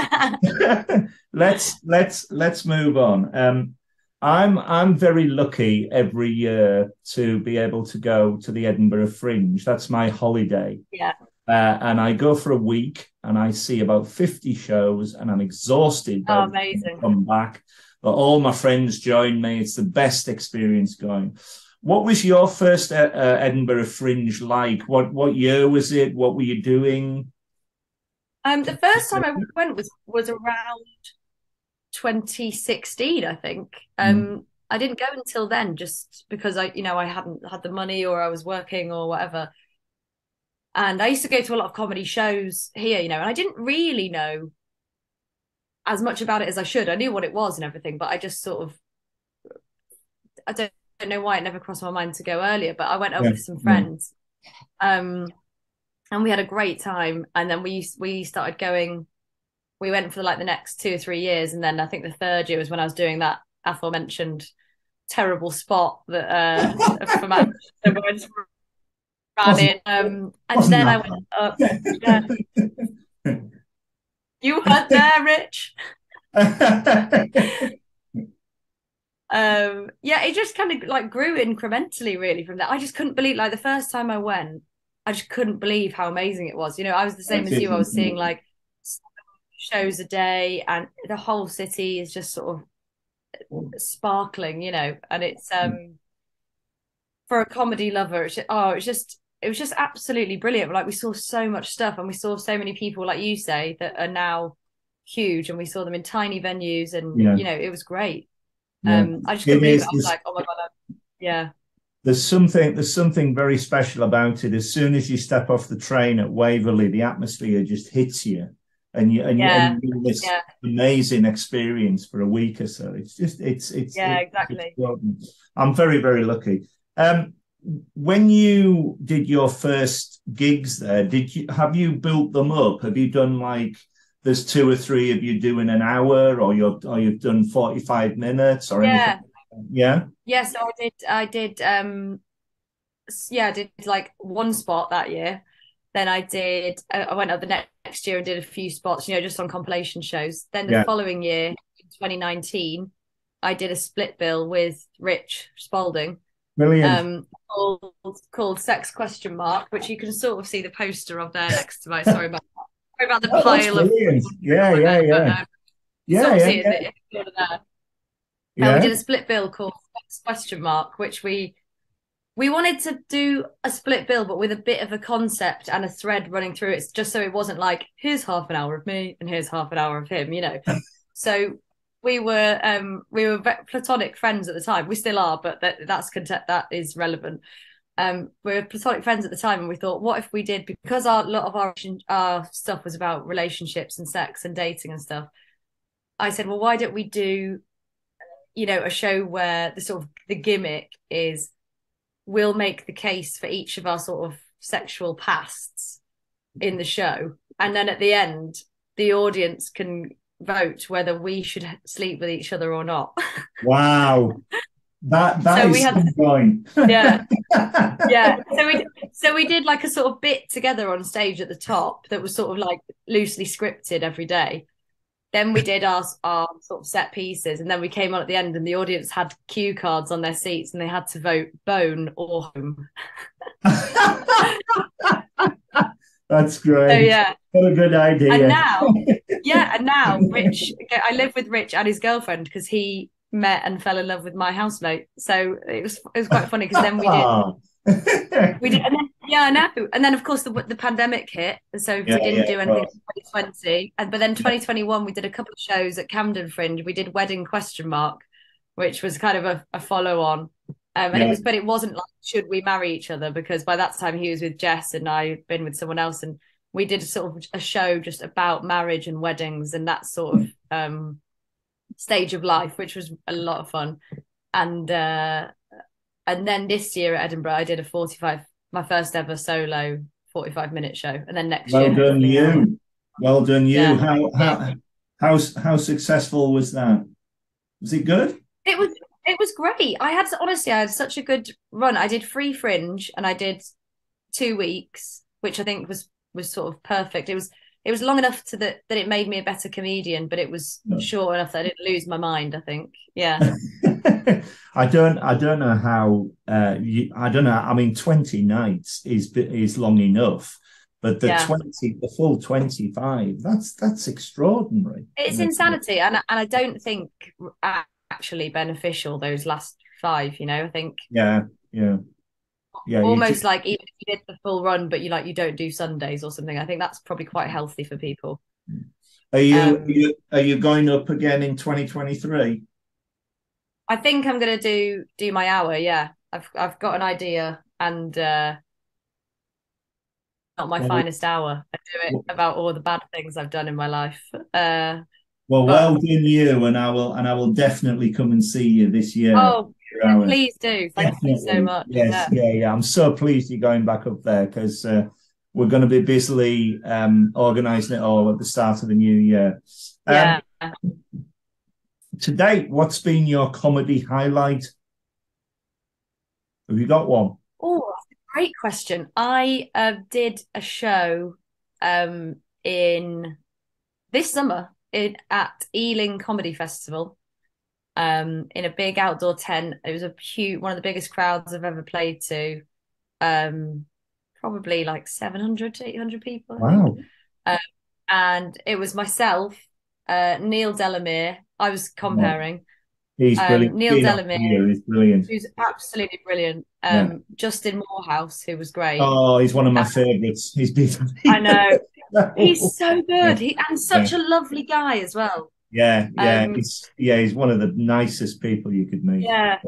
let's let's let's move on. Um, I'm I'm very lucky every year to be able to go to the Edinburgh Fringe. That's my holiday. Yeah. Uh, and I go for a week and I see about 50 shows and I'm exhausted. Oh, amazing. Come back. But all my friends join me. It's the best experience going. What was your first uh, uh, Edinburgh Fringe like? What what year was it? What were you doing? Um, the first time I went was was around 2016, I think. Um, mm. I didn't go until then, just because I, you know, I hadn't had the money or I was working or whatever. And I used to go to a lot of comedy shows here, you know, and I didn't really know as much about it as I should. I knew what it was and everything, but I just sort of, I don't don't know why it never crossed my mind to go earlier, but I went over yeah. with some friends. Um, and we had a great time. And then we we started going. We went for like the next two or three years, and then I think the third year was when I was doing that aforementioned terrible spot that uh, for ran in. Um, and then I went up. Yeah. you weren't there, Rich. um yeah it just kind of like grew incrementally really from that i just couldn't believe like the first time i went i just couldn't believe how amazing it was you know i was the same as you i was seeing like shows a day and the whole city is just sort of sparkling you know and it's um for a comedy lover it's just, oh it's just it was just absolutely brilliant like we saw so much stuff and we saw so many people like you say that are now huge and we saw them in tiny venues and Yeah. you know it was great Yeah. um i just couldn't believe it. i was like oh my god I'm- yeah there's something there's something very special about it. As soon as you step off the train at Waverley, the atmosphere just hits you, and you and, you, Yeah. and you have this Yeah. amazing experience for a week or so. It's just it's it's Yeah, it's exactly. extraordinary. I'm very very lucky. Um, when you did your first gigs there, did you have you built them up? Have you done like there's two or three of you doing an hour, or you're or you've done 45 minutes, or yeah anything? Yeah. Yeah, so I did I did um yeah, I did like one spot that year. Then I did I went up the next year and did a few spots, you know, just on compilation shows. Then the Yeah. following year, 2019, I did a split bill with Rich Spalding, Brilliant. um called called Sex Question Mark, which you can sort of see the poster of there next to my sorry about sorry about the Oh, pile of. Yeah, yeah, but, yeah. um, Yeah, yeah, it yeah. in the- in the- there. Yeah. We did a split bill called Sex Question Mark, which we we wanted to do a split bill, but with a bit of a concept and a thread running through it, just so it wasn't like here's half an hour of me and here's half an hour of him, you know. so we were um we were platonic friends at the time. We still are, but that that's content that is relevant. Um, we were platonic friends at the time, and we thought, what if we did because our a lot of our our stuff was about relationships and sex and dating and stuff. I said, well, why don't we do you know, a show where the sort of the gimmick is we'll make the case for each of our sort of sexual pasts in the show. And then at the end, the audience can vote whether we should sleep with each other or not. Wow. That that So is we had- yeah. Yeah. So we so we did like a sort of bit together on stage at the top that was sort of like loosely scripted every day. Then we did our our sort of set pieces, and then we came on at the end, and the audience had cue cards on their seats, and they had to vote bone or home. That's great. So yeah, What a good idea. and now, yeah, and now Rich, I live with Rich and his girlfriend because he met and fell in love with my housemate. So it was it was quite funny because then we did did. We did and then, yeah I know. And then of course the the pandemic hit and so Yeah, we didn't yeah, do anything in 2020 and but then 2021 we did a couple of shows at Camden Fringe. We did Wedding Question Mark which was kind of a, a follow on um, and Yeah. it was but it wasn't like should we marry each other? Because by that time he was with Jess and I'd been with someone else and we did sort of a show just about marriage and weddings and that sort of um stage of life which was a lot of fun. And uh and then this year at Edinburgh I did a 45 my first ever solo 45 minute show and then next Well year Well done, you. Um, well done, you. Yeah. How how how how successful was that? Was it good? It was it was great. I had honestly I had such a good run. I did free fringe and I did two weeks, which I think was was sort of perfect. It was it was long enough to that that it made me a better comedian, but it was Yeah. short enough that I didn't lose my mind, I think. Yeah. I don't I don't know how uh you, I don't know I mean 20 nights is is long enough but the Yeah. 20 the full 25 that's that's extraordinary It's insanity and and I don't think actually beneficial those last five, you know. I think yeah yeah yeah almost like even if you did the full run but you like you don't do Sundays or something. I think that's probably quite healthy for people. are you, um, are you are you going up again in 2023 I think I'm gonna do do my hour. Yeah, I've I've got an idea, and uh, not my Well, finest hour. I do it well- about all the bad things I've done in my life. Uh, well but- well done you and I will and I will definitely come and see you this year oh, please do. Thank you so much. Yes, Yeah. yeah, yeah. I'm so pleased you're going back up there because uh, we're going to be busily um, organising it all at the start of the new year. Um, Yeah. To date, what's been your comedy highlight? Have you got one? Oh, great question. I uh, did a show um in this summer in at Ealing Comedy Festival, um, in a big outdoor tent. It was a huge, one of the biggest crowds I've ever played to. Um, probably like 700 to 800 people. Wow. Um, and it was myself, uh, Neil Delamere. I was comparing. He's Um, brilliant. Neil Delamere. is brilliant. Who's absolutely brilliant. Um, Justin Moorhouse, who was great. Oh, he's one of my favourites. He's been. I know. He's so good. He and such a lovely guy as well. Yeah, yeah, Um, he's yeah, he's one of the nicest people you could meet. Yeah.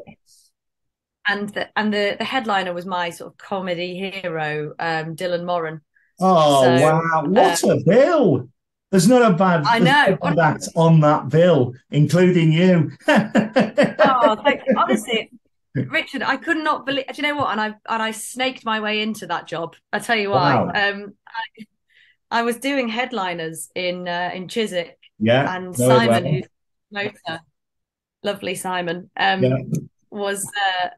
And the and the the headliner was my sort of comedy hero, um, Dylan Moran. Oh So, wow, what a bill! There's not a bad, I know. a on that bill, including you. Oh, thank honestly, Richard, I could not believe. Do you know what? And I and I snaked my way into that job. I tell you why. Wow. Um, I, I was doing headliners in uh, in Chiswick, yeah, and it Simon, who's motor, lovely Simon, um, Yeah. was. Uh,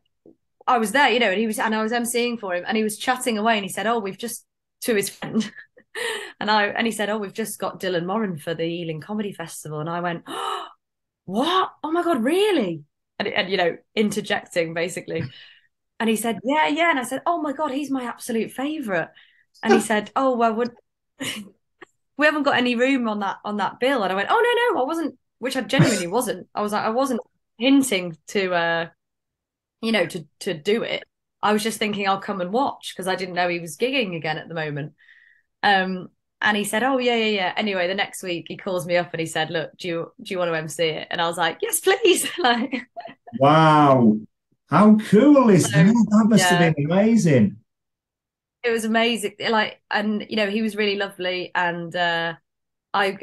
I was there, you know, and he was, and I was emceeing for him, and he was chatting away, and he said, "Oh, we've just to his friend." And I and he said, "Oh, we've just got Dylan Moran for the Ealing Comedy Festival," and I went, oh, "What? Oh my god, really?" And, and you know, interjecting basically. And he said, "Yeah, yeah," and I said, "Oh my god, he's my absolute favorite." And he said, "Oh well, would we haven't got any room on that on that bill?" And I went, "Oh no, no, I wasn't," which I genuinely wasn't. I was like, I wasn't hinting to, uh, you know, to to do it. I was just thinking I'll come and watch because I didn't know he was gigging again at the moment. Um, and he said, "Oh yeah, yeah, yeah." Anyway, the next week he calls me up and he said, "Look, do you do you want to MC it?" And I was like, "Yes, please." like, Wow, how cool is So, that? That must yeah. have been amazing. it was amazing. Like, and you know, he was really lovely, and uh, I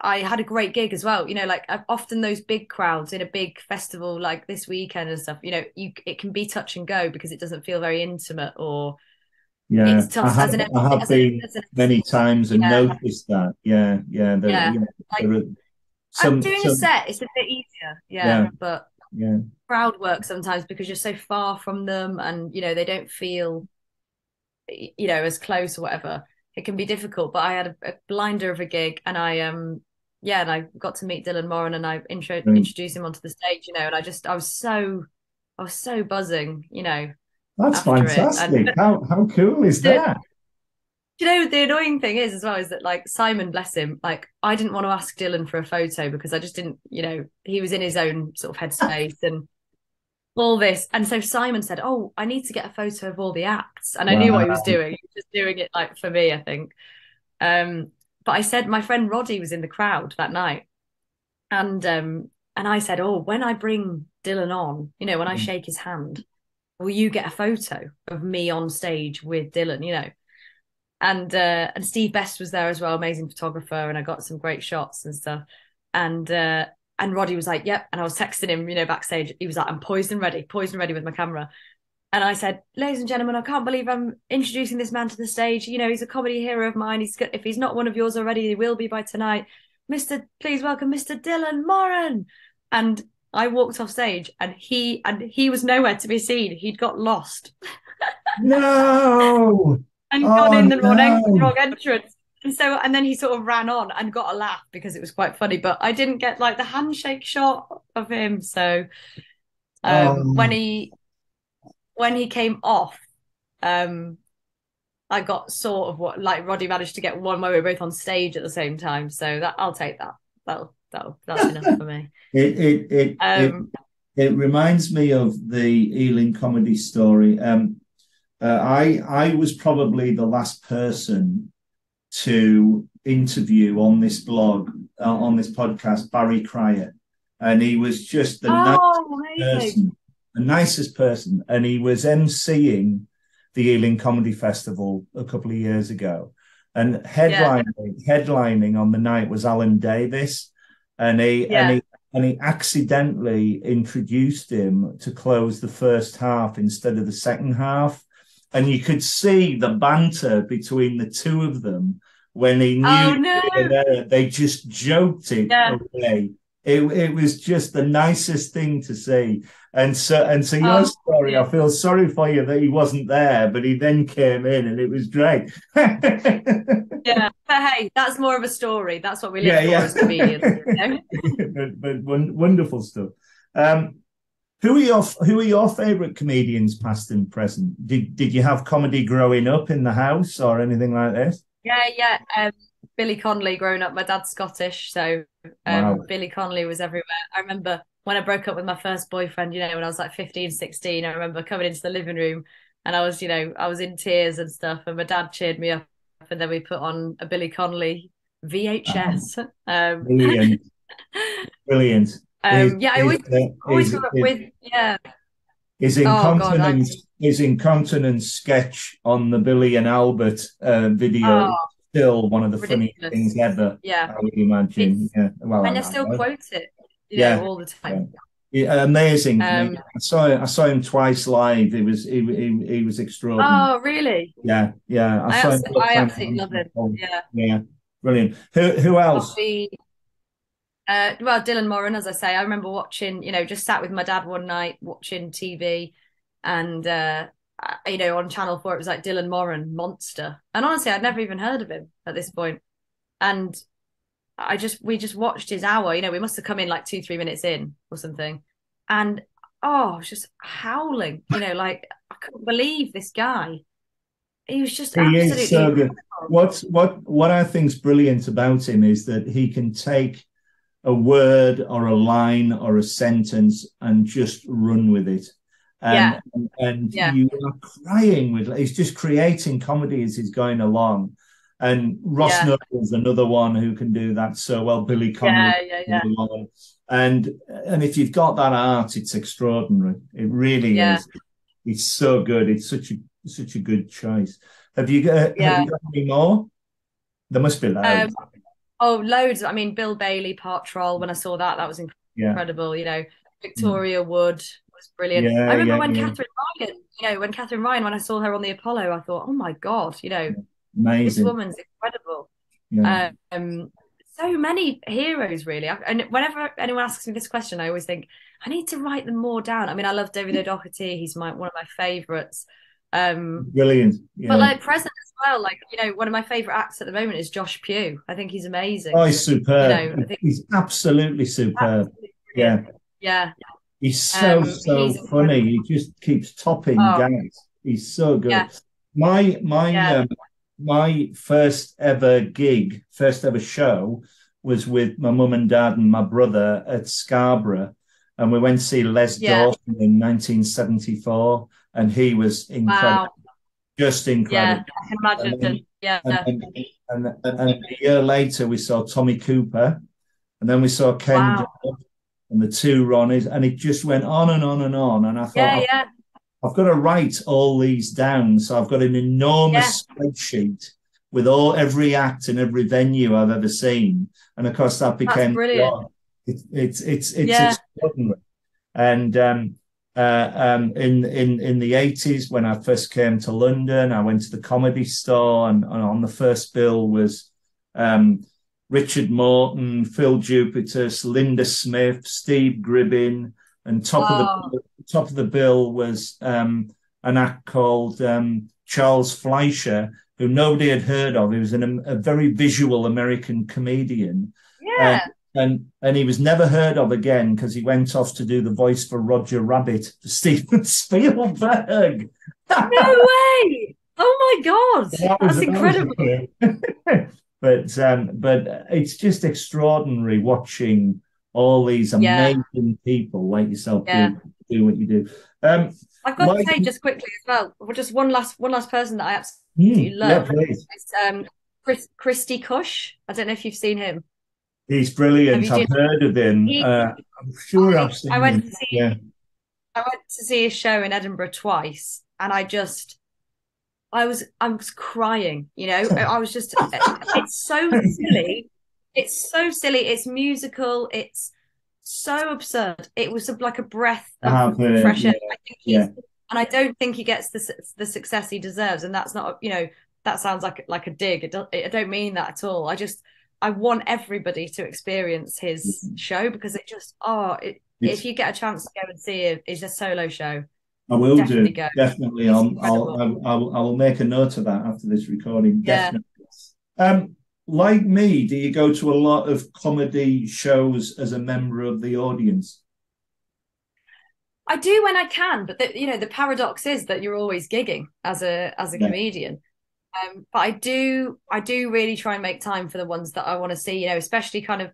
I had a great gig as well. You know, like often those big crowds in a big festival like this weekend and stuff. You know, you it can be touch and go because it doesn't feel very intimate or Yeah, it's tough I have, as an I have as been as an- many times and Yeah. noticed that. Yeah, yeah, there, Yeah, you know, like, are I'm doing some- a set. It's a bit easier, yeah, Yeah. but Yeah, crowd work sometimes because you're so far from them and you know they don't feel you know as close or whatever it can be difficult but i had a, a blinder of a gig and i um yeah and i got to meet dylan moran and i intro- Right. introduced him onto the stage you know and i just i was so i was so buzzing you know that's fantastic. How how cool is The- that? you know the annoying thing is as well is that like simon bless him like i didn't want to ask dylan for a photo because i just didn't you know he was in his own sort of headspace and all this and so simon said oh i need to get a photo of all the acts and i knew what he was doing he was just doing it like for me i think um but i said my friend roddy was in the crowd that night and um and i said oh when i bring dylan on you know when i Mm. shake his hand will you get a photo of me on stage with dylan you know and uh and Steve Best was there as well, amazing photographer, and I got some great shots and stuff. And uh and Roddy was like, Yep. And I was texting him, you know, backstage. He was like, I'm poised and ready, poised and ready with my camera. And I said, Ladies and gentlemen, I can't believe I'm introducing this man to the stage. You know, he's a comedy hero of mine. He's got, if he's not one of yours already, he will be by tonight. Mr. Please welcome Mr. Dylan Moran. And I walked off stage and he and he was nowhere to be seen. He'd got lost No, and Oh, got in the wrong, no. wrong entrance. And so, and then he sort of ran on and got a laugh because it was quite funny. But I didn't get like the handshake shot of him. So, um, Oh. when he when he came off, um, I got sort of what like Roddy managed to get one where we were both on stage at the same time. So that I'll take that. That'll that'll that's enough for me. it it it, Um, it it reminds me of the Ealing comedy story. Um, uh, I I was probably the last person to interview on this blog uh, on this podcast Barry Cryer, and he was just the nicest oh, amazing! person, the nicest person, and he was emceeing the Ealing Comedy Festival a couple of years ago, and headlining headlining on the night was Alan Davies, and he Yeah. and he and he accidentally introduced him to close the first half instead of the second half. And you could see the banter between the two of them when he knew Oh, no. they. They just joked it Yeah. away. It, it was just the nicest thing to see. And so and so your oh, story. I feel sorry for you that he wasn't there, but he then came in and it was great. yeah, but hey, that's more of a story. That's what we live yeah, for yeah. as comedians. You know? but, but wonderful stuff. Um, who are your Who are your favourite comedians, past and present? Did Did you have comedy growing up in the house or anything like this? Yeah, yeah. Um, Billy Connolly growing up. My dad's Scottish, so um, wow. Billy Connolly was everywhere. I remember when I broke up with my first boyfriend. You know, when I was like 15, 16, I remember coming into the living room and I was, you know, I was in tears and stuff, and my dad cheered me up, and then we put on a Billy Connolly VHS. Um, brilliant, brilliant. Um, yeah, I always, always is, with yeah. His incontinence, oh, his incontinence sketch on the Billy and Albert uh, video. Oh, still one of the ridiculous. funniest things ever. Yeah, I would imagine. It's, yeah, well, and I, I still know. quote it. yeah, know, all the time. Yeah. amazing. Um, I saw I saw him twice live. It was he, he, he was extraordinary. Oh, really? Yeah, yeah. I, I, saw absolutely, I absolutely love it. Yeah, yeah, brilliant. Who who else? Uh, well, Dylan Moran, as I say, I remember watching, you know, just sat with my dad one night watching TV, and uh, you know, on Channel Four, it was like Dylan Moran, monster. And honestly, I'd never even heard of him at this point. And I just, we just watched his hour. You know, we must have come in like two, three minutes in or something, and oh, I was just howling. You know, like I couldn't believe this guy. He was just he absolutely is so good. What's what what I think's brilliant about him is that he can take a word or a line or a sentence and just run with it. Um, yeah. And, and yeah. you are crying with he's just creating comedy as he's going along. And Ross yeah. Noble's another one who can do that so well. Billy Connolly, yeah, yeah, yeah. and and if you've got that art, it's extraordinary. It really is. It's so good. It's such a such a good choice. Have you got, yeah. have you got any more? There must be loads. Um, Oh, loads. I mean, Bill Bailey, Part Troll. When I saw that, that was incredible. You know, Victoria Wood was brilliant. Yeah, I remember yeah, when Katherine Ryan, you know, when Katherine Ryan, when I saw her on the Apollo, I thought, oh my god, you know, amazing. This woman's incredible. Um, so many heroes, really. And whenever anyone asks me this question, I always think I need to write them more down. I mean, I love David O'Doherty. He's my one of my favorites. Um, Brilliant. Yeah. But like present as well, like you know, one of my favorite acts at the moment is Josh Pugh. I think he's amazing. Oh, he's superb. You know, he's absolutely superb. Absolutely yeah. Yeah. He's so um, so he's funny. He just keeps topping oh. gags. He's so good. Yeah. My my yeah. um, my first ever gig, first ever show was with my mum and dad and my brother at Scarborough, and we went to see Les yeah. Dawson in 1974 and he was incredible, wow. just incredible. Yeah, I can imagine. And then, yeah. And, and, and, and, a year later, we saw Tommy Cooper, and then we saw Ken wow. And the two Ronnies, and it just went on and on and on. And I thought, yeah, yeah. I've, I've got to write all these down. So I've got an enormous yeah. spreadsheet with all every act and every venue I've ever seen. And of course, that became brilliant. It, it's it's it's yeah. extraordinary. And um, uh, um, in in in the eighties when I first came to London. I went to the comedy store, and, and on the first bill was um, Richard Morton, Phil Jupitus, Linda Smith, Steve Gribbin, and top of the top of the bill was um, an act called um, Charles Fleischer, who nobody had heard of. He was an, a very visual American comedian. Yeah. Uh, and and he was never heard of again because he went off to do the voice for Roger Rabbit for Steven Spielberg. no way! Oh my god, that that's incredible. but um, but it's just extraordinary watching all these amazing yeah. people like yourself yeah. do, do what you do. Um, I've got to say just quickly as well, just one last one last person that I absolutely mm, love. Yeah, is um, Chris, Christy Kush. I don't know if you've seen him. He's brilliant. I've heard of him. He, uh, I'm sure I, I've seen I went him. To see, yeah. I went to see a show in Edinburgh twice, and I just, I was, I was crying. You know, I was just, it's so silly. It's so silly. It's musical. It's so absurd. It was like a breath of fresh air. Yeah. I think he's, yeah. and I don't think he gets the the success he deserves. And that's not, you know, that sounds like like a dig. It don't, I don't mean that at all. I just I want everybody to experience his Mm-hmm. show because it just oh it, if you get a chance to go and see it, it's a solo show. I will Definitely do. go. Definitely. It's I'll, I'll. I'll, I'll, I'll make a note of that after this recording. Yeah. Definitely. Um, like me, do you go to a lot of comedy shows as a member of the audience? I do when I can, but the, you know the paradox is that you're always gigging as a as a Yeah. comedian. Um, but I do I do really try and make time for the ones that I want to see. You know, especially kind of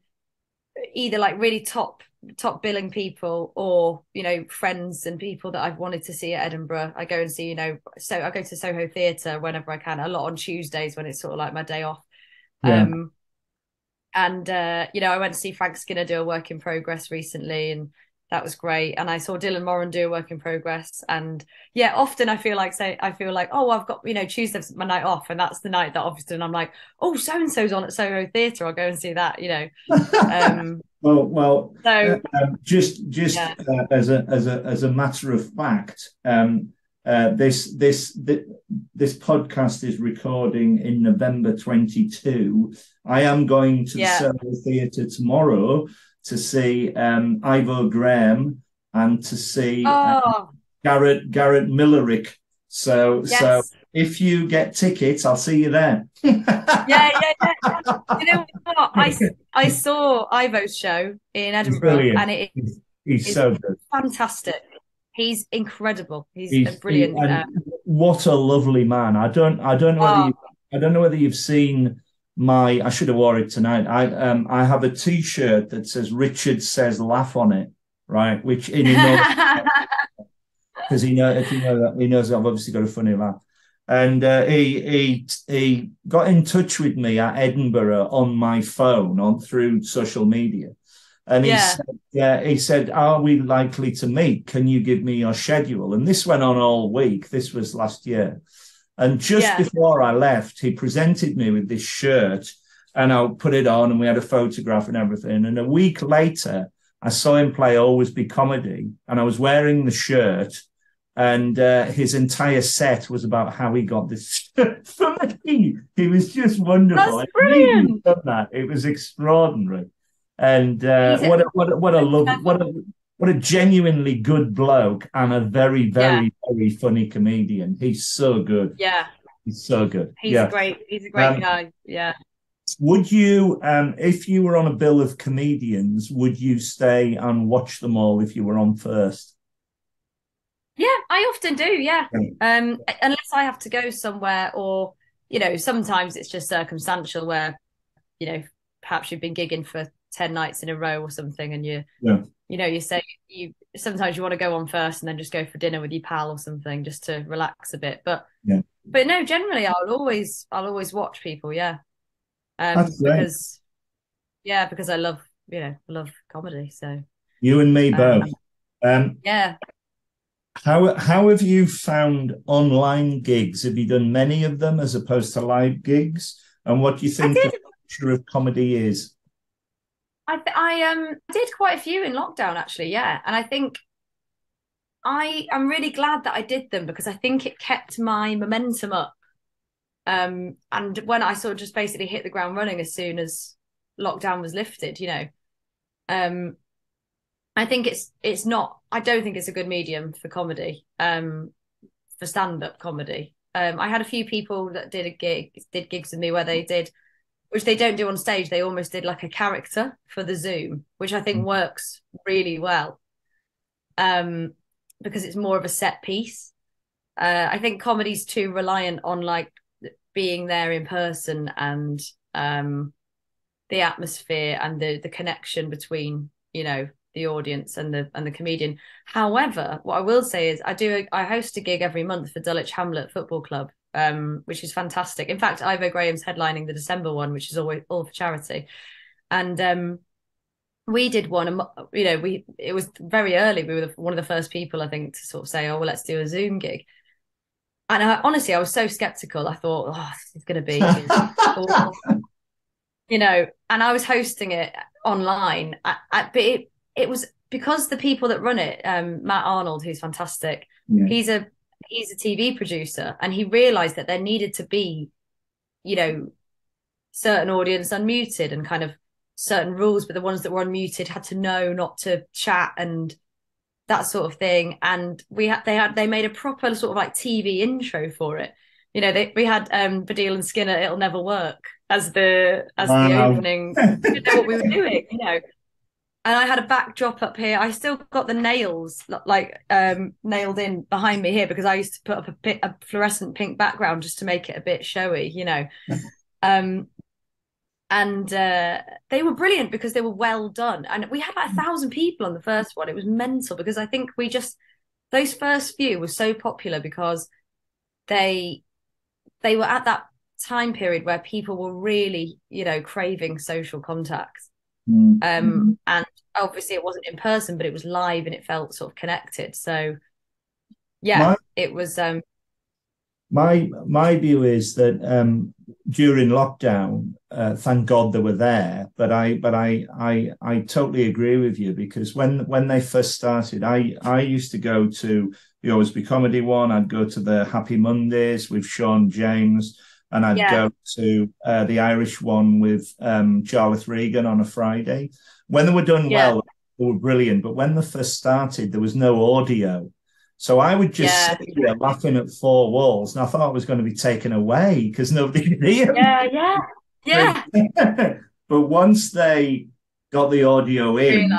either like really top top billing people or you know friends and people that I've wanted to see at Edinburgh. I go and see you know so I go to Soho Theatre whenever I can. A lot on Tuesdays when it's sort of like my day off. Yeah. Um, and uh, you know, I went to see Frank Skinner do a work in progress recently, and that was great. And I saw Dylan Moran do a work in progress. And yeah, often I feel like say I feel like, oh, I've got, you know, Tuesday's my night off, and that's the night that often I'm like, oh, so and so's on at Soho Theatre, I'll go and see that, you know. Um well, well, so um, just just Yeah. uh, as a as a as a matter of fact, um, uh, this this thi- this podcast is recording in November 22. I am going to Yeah. the Soho Theatre tomorrow to see um, Ivo Graham and to see uh, oh Garrett Garrett Millerick. So yes. so if you get tickets, I'll see you there. yeah, yeah, yeah. You know what? I I saw Ivo's show in Edinburgh and it He's, he's He's- so good. fantastic. He's incredible. He's, He's a brilliant. he- uh, what a lovely man. I don't I don't know whether Oh. you, I don't know whether you've seen my I should have wore it tonight. I um I have a t-shirt that says Richard says laugh on it, right? Which in because he know if you know that he knows I've obviously got a funny laugh. And uh, he he he got in touch with me at Edinburgh on my phone on through social media, and he Yeah. said, yeah, he said, "Are we likely to meet? Can you give me your schedule?" And this went on all week. This was last year, and just Yeah. before I left, he presented me with this shirt, and I put it on, and we had a photograph and everything. And a week later, I saw him play Always Be Comedy, and I was wearing the shirt and uh, his entire set was about how he got this for me. He was just wonderful. That's brilliant. done that. It was extraordinary, and uh, what a, what a, what a love what a what a genuinely good bloke and a very very very funny comedian. He's so good. yeah, He's so good. he's yeah. great. He's a great Um, guy. Yeah. Would you, um, if you were on a bill of comedians, would you stay and watch them all if you were on first? Yeah, I often do. Yeah. Yeah. Um, unless I have to go somewhere, or you know, sometimes it's just circumstantial where, you know, perhaps you've been gigging for ten nights in a row or something, and you, Yeah. You know, you say you sometimes you want to go on first and then just go for dinner with your pal or something just to relax a bit. But Yeah. but no, generally I'll always I'll always watch people. Yeah. Um, That's great. because yeah, because I love you know I love comedy. So You and me Um, both. Um, yeah. How how have you found online gigs? Have you done many of them as opposed to live gigs? And what do you think the future of comedy is? I I um did quite a few in lockdown actually, yeah. And I think I I'm really glad that I did them because I think it kept my momentum up. Um and when I sort of just basically hit the ground running as soon as lockdown was lifted, you know. Um I think it's it's not I don't think it's a good medium for comedy, um for stand-up comedy. Um I had a few people that did a gig did gigs with me where they did which they don't do on stage. They almost did like a character for the Zoom, which I think works really well. Um, because it's more of a set piece. Uh, I think comedy's too reliant on like being there in person and um the atmosphere and the the connection between, you know, the audience and the and the comedian. However, what I will say is I do I host a gig every month for Dulwich Hamlet Football Club um, which is fantastic. In fact, Ivo Graham's headlining the December one, which is always all for charity. And um, we did one, and you know, we it was very early. We were the, one of the first people, I think, to sort of say, "Oh, well, let's do a Zoom gig." And I, honestly, I was so skeptical. I thought, "Oh, this is going to be," you know. And I was hosting it online, I, I, but it it was because the people that run it, um, Matt Arnold, who's fantastic, Yeah. he's a he's a TV producer and he realized that there needed to be, you know, certain audience unmuted and kind of certain rules, but the ones that were unmuted had to know not to chat and that sort of thing. And we had they had they made a proper sort of like TV intro for it. You know, they, we had um Baddiel and Skinner, it'll never work as the as wow. the opening. you know what we were doing, you know. And I had a backdrop up here. I still got the nails like um nailed in behind me here because I used to put up a, a fluorescent pink background just to make it a bit showy, you know. um and uh, they were brilliant because they were well done. And we had like a mm. thousand people on the first one. It was mental because I think we just those first few were so popular because they they were at that time period where people were really, you know, craving social contacts. Mm-hmm. Um, and obviously it wasn't in person, but it was live and it felt sort of connected. So yeah, My- it was um my my view is that um, during lockdown, uh, thank God they were there. But I but I I I totally agree with you because when when they first started, I I used to go to the Ormsby Comedy one. I'd go to the Happy Mondays with Sean James, and I'd yeah. go to uh, the Irish one with um, Jarlath Regan on a Friday. When they were done yeah. well, they were brilliant. But when they first started, there was no audio. So I would just yeah. sit there laughing at four walls, and I thought I was going to be taken away because nobody could hear. Yeah, yeah, yeah. but once they got the audio in,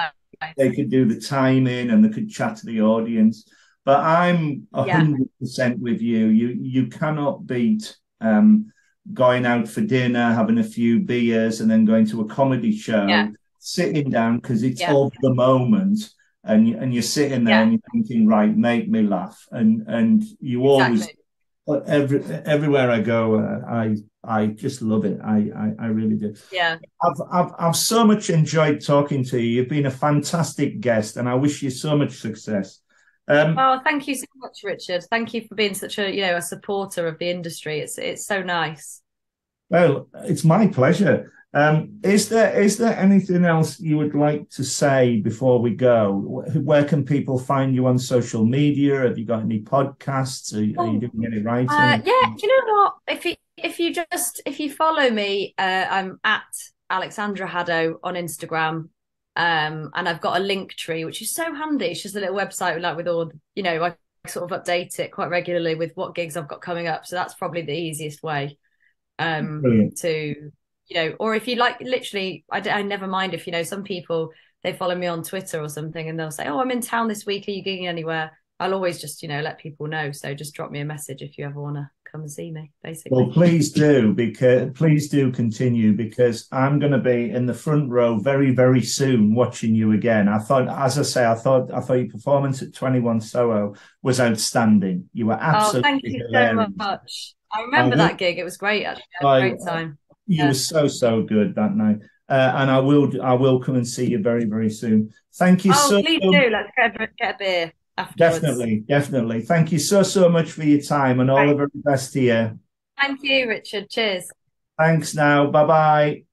they could do the timing and they could chat to the audience. But I'm hundred yeah. percent with you. You you cannot beat um, going out for dinner, having a few beers, and then going to a comedy show, yeah. sitting down because it's yeah. of the moment and and you're sitting there yeah. and you're thinking, right, make me laugh, and and you always every everywhere I go, uh, I I just love it. I, I, I really do. Yeah, I've, I've I've so much enjoyed talking to you. You've been a fantastic guest, and I wish you so much success. Um, oh, thank you so much, Richard. Thank you for being such a you know a supporter of the industry. It's it's so nice. Well, it's my pleasure. Um, is there is there anything else you would like to say before we go? Where can people find you on social media? Have you got any podcasts? Are, are you doing any writing? Uh, yeah, you know what? If you if you just if you follow me, uh, I'm at Alexandra Haddow on Instagram. Um, and I've got a link tree, which is so handy. It's just a little website like with all, you know, I sort of update it quite regularly with what gigs I've got coming up. So that's probably the easiest way um, to you know, or if you like, literally, I, I never mind if you know some people they follow me on Twitter or something, and they'll say, "Oh, I'm in town this week. Are you gigging anywhere?" I'll always just you know let people know. So just drop me a message if you ever want to come and see me. Basically. Well, please do because please do continue because I'm going to be in the front row very very soon watching you again. I thought, as I say, I thought I thought your performance at 21 Soho was outstanding. You were absolutely. Oh, thank you hilarious. so much. I remember that gig. It was great. Actually, great time you yeah. were so so good that night. Uh, and I will I will come and see you very very soon. Thank you oh, so. please do. Let's get a, get a beer. Afterwards. Definitely, definitely. Thank you so so much for your time and all the best you. Thank you, Richard. Cheers. Thanks. Now, bye bye.